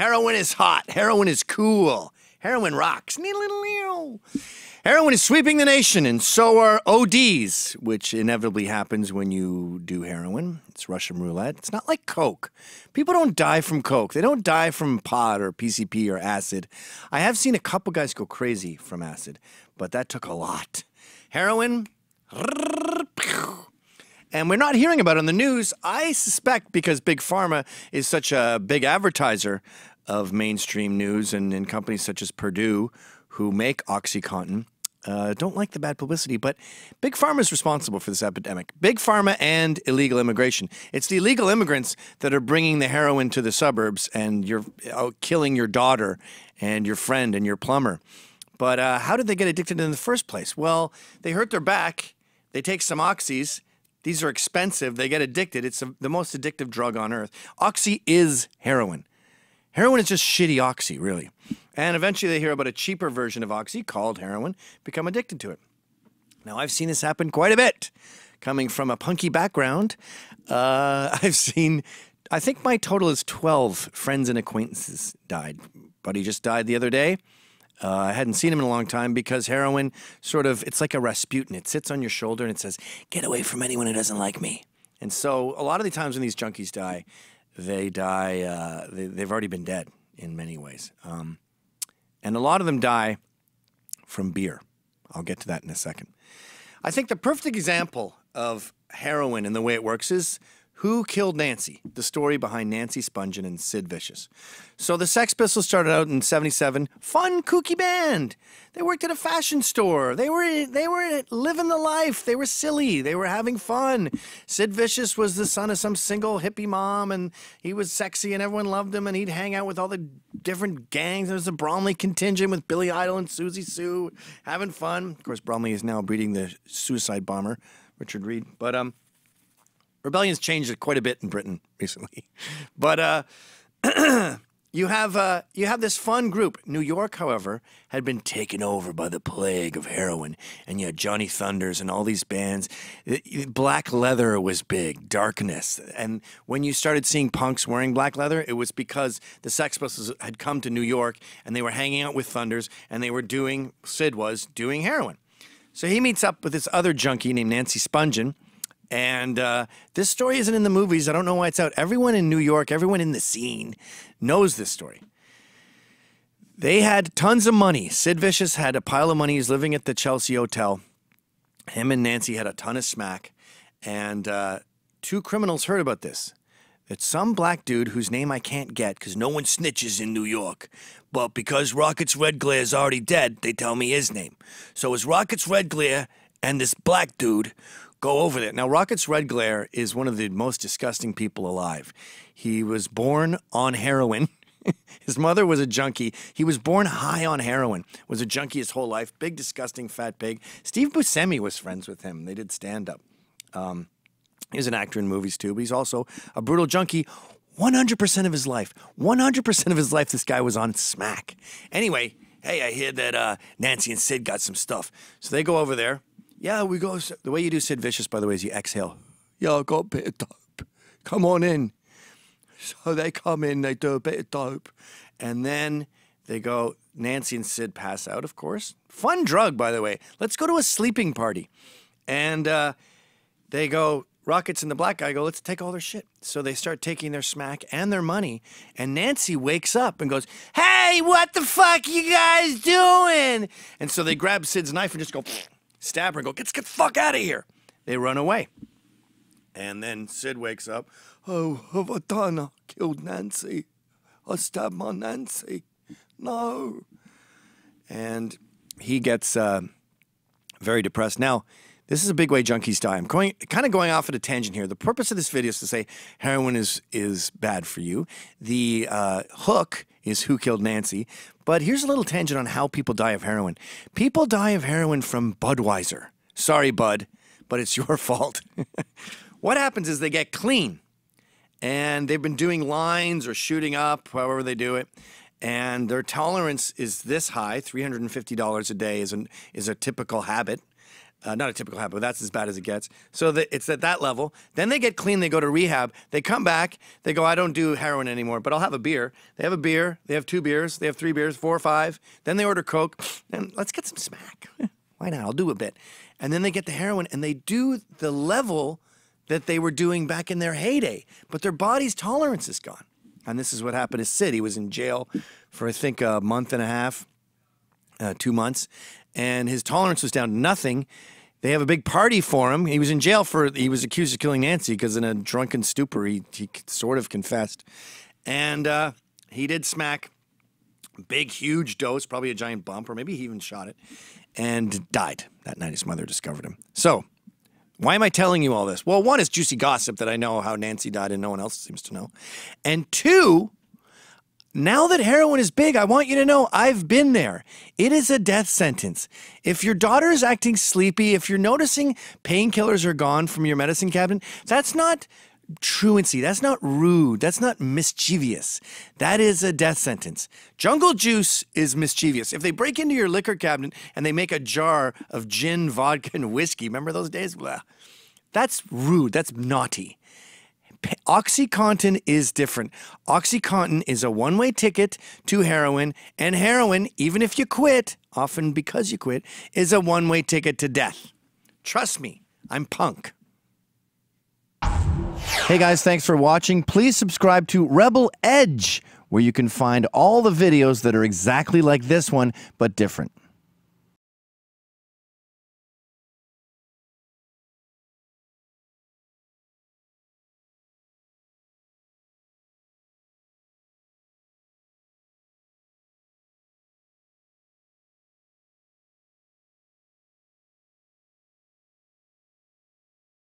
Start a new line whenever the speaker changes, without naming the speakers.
Heroin is hot. Heroin is cool. Heroin rocks. Heroin is sweeping the nation, and so are ODs, which inevitably happens when you do heroin. It's Russian roulette. It's not like Coke. People don't die from Coke. They don't die from pot or PCP or acid. I have seen a couple guys go crazy from acid, but that took a lot. Heroin, and we're not hearing about it on the news. I suspect because Big Pharma is such a big advertiser of mainstream news and, and companies such as Purdue who make OxyContin. Uh, don't like the bad publicity, but Big Pharma is responsible for this epidemic. Big Pharma and illegal immigration. It's the illegal immigrants that are bringing the heroin to the suburbs, and you're uh, killing your daughter and your friend and your plumber. But uh, how did they get addicted in the first place? Well, they hurt their back. They take some oxys. These are expensive. They get addicted. It's a, the most addictive drug on earth. Oxy is heroin. Heroin is just shitty oxy, really. And eventually they hear about a cheaper version of oxy called heroin, become addicted to it. Now, I've seen this happen quite a bit. Coming from a punky background, uh, I've seen, I think my total is 12 friends and acquaintances died. Buddy just died the other day. Uh, I hadn't seen him in a long time because heroin sort of, it's like a Rasputin. It sits on your shoulder and it says, get away from anyone who doesn't like me. And so a lot of the times when these junkies die, they die, uh, they, have already been dead in many ways. Um, and a lot of them die from beer. I'll get to that in a second. I think the perfect example of heroin and the way it works is who Killed Nancy? The story behind Nancy Spungen and Sid Vicious. So the Sex Pistols started out in 77. Fun, kooky band. They worked at a fashion store. They were they were living the life. They were silly. They were having fun. Sid Vicious was the son of some single hippie mom, and he was sexy, and everyone loved him. And he'd hang out with all the different gangs. There was the Bromley contingent with Billy Idol and Siouxsie Sioux having fun. Of course, Bromley is now breeding the suicide bomber, Richard Reid. But um, rebellion's changed quite a bit in Britain recently, but uh, you have uh, you have this fun group. New York, however, had been taken over by the plague of heroin, and you had Johnny Thunders and all these bands. Black leather was big, darkness, and when you started seeing punks wearing black leather, it was because the Sex Pistols had come to New York and they were hanging out with Thunders, and they were doing Sid was doing heroin. So he meets up with this other junkie named Nancy Spungen and uh, this story isn't in the movies. I don't know why it's out. Everyone in New York, everyone in the scene knows this story. They had tons of money. Sid Vicious had a pile of money. He's living at the Chelsea Hotel. Him and Nancy had a ton of smack. And uh, two criminals heard about this. That some black dude whose name I can't get because no one snitches in New York. But because Rockets Redglare is already dead, they tell me his name. So it's Rockets Redglare and this black dude go over there. Now, Rockets Redglare is one of the most disgusting people alive. He was born on heroin. his mother was a junkie. He was born high on heroin, was a junkie his whole life. Big, disgusting, fat pig. Steve Buscemi was friends with him. They did stand up. Um, he's an actor in movies too, but he's also a brutal junkie. 100% of his life, 100% of his life, this guy was on smack. Anyway, hey, I hear that uh, Nancy and Sid got some stuff. So they go over there. Yeah, we go. The way you do Sid Vicious, by the way, is you exhale. Yeah, I got a bit of dope. Come on in. So they come in, they do a bit of dope, and then they go. Nancy and Sid pass out, of course. Fun drug, by the way. Let's go to a sleeping party. And uh, they go, Rockets and the black guy go, let's take all their shit. So they start taking their smack and their money. And Nancy wakes up and goes, Hey, what the fuck you guys doing? And so they grab Sid's knife and just go, stab her and go, get, get the fuck out of here. They run away. And then Sid wakes up. Oh, have I done? I killed Nancy. I stabbed my Nancy. No. And he gets uh, very depressed. Now, this is a big way junkies die. I'm going, kind of going off at a tangent here. The purpose of this video is to say heroin is is bad for you. The uh, hook is who killed Nancy. But here's a little tangent on how people die of heroin. People die of heroin from Budweiser. Sorry, Bud, but it's your fault. what happens is they get clean and they've been doing lines or shooting up, however they do it. And their tolerance is this high, $350 a day is, an, is a typical habit. Uh, not a typical habit, but that's as bad as it gets. So that it's at that level. Then they get clean. They go to rehab. They come back. They go, I don't do heroin anymore, but I'll have a beer. They have a beer. They have two beers. They have three beers, four or five. Then they order coke. And let's get some smack. Why not? I'll do a bit. And then they get the heroin and they do the level that they were doing back in their heyday, but their body's tolerance is gone. And this is what happened to Sid. He was in jail for I think a month and a half, uh, two months, and his tolerance was down to nothing. They have a big party for him. He was in jail for he was accused of killing Nancy because in a drunken stupor he, he sort of confessed, and uh, he did smack. Big, huge dose, probably a giant bump, or maybe he even shot it, and died that night. His mother discovered him. So, why am I telling you all this? Well, one is juicy gossip that I know how Nancy died and no one else seems to know, and two, now that heroin is big, I want you to know I've been there. It is a death sentence. If your daughter is acting sleepy, if you're noticing painkillers are gone from your medicine cabinet, that's not truancy. That's not rude. That's not mischievous. That is a death sentence. Jungle juice is mischievous. If they break into your liquor cabinet and they make a jar of gin, vodka, and whiskey, remember those days? Blah. That's rude. That's naughty. Oxycontin is different. Oxycontin is a one way ticket to heroin, and heroin, even if you quit, often because you quit, is a one way ticket to death. Trust me, I'm punk. Hey guys, thanks for watching. Please subscribe to Rebel Edge, where you can find all the videos that are exactly like this one, but different.